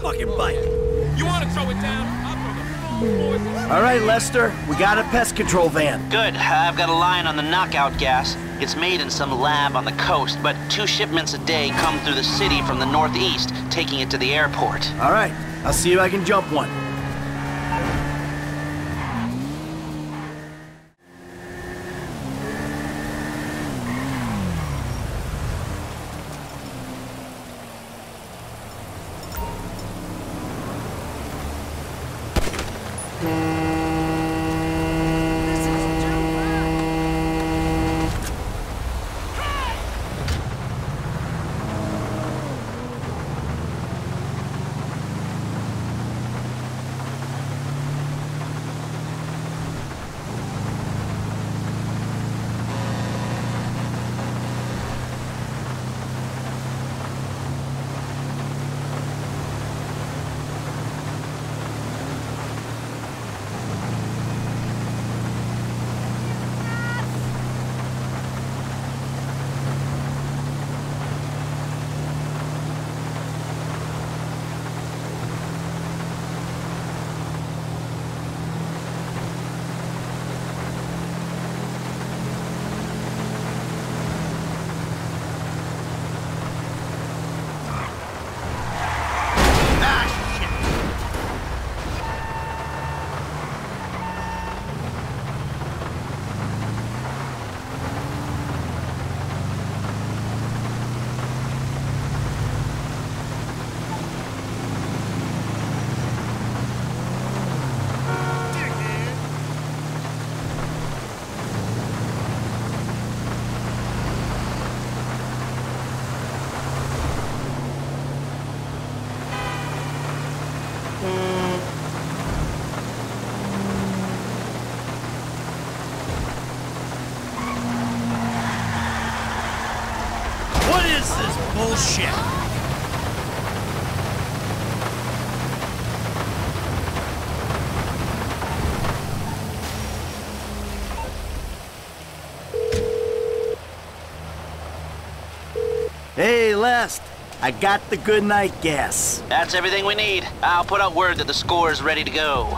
fucking bike. You wanna throw it down? I'll throw the full force. All right, Lester, we got a pest control van. Good. I've got a line on the knockout gas. It's made in some lab on the coast, but two shipments a day come through the city from the northeast, taking it to the airport. All right, I'll see if I can jump one. Bullshit? Hey, Lest. I got the good night gas. That's everything we need. I'll put out word that the score is ready to go.